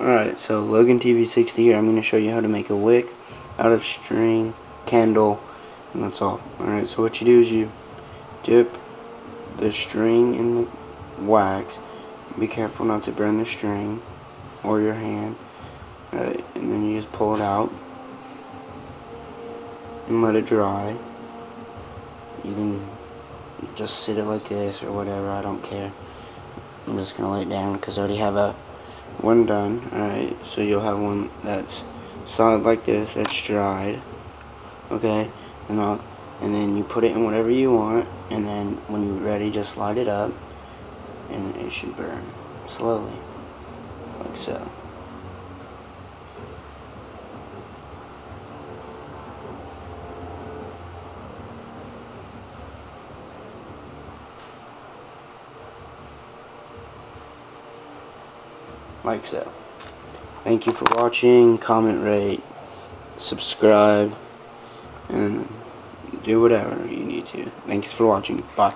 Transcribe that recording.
Alright, so Logan TV60 here. I'm going to show you how to make a wick out of string, candle, and that's all. Alright, so what you do is you dip the string in the wax. Be careful not to burn the string or your hand. Right, and then you just pull it out and let it dry. You can just sit it like this or whatever, I don't care. I'm just going to lay it down because I already have a one done. Alright, so you'll have one that's solid like this, that's dried. Okay, and I'll, and then you put it in whatever you want, and then when you're ready, just slide it up, and it should burn slowly, like so. Like so. Thank you for watching, comment, rate, subscribe, and do whatever you need to. Thanks for watching. Bye.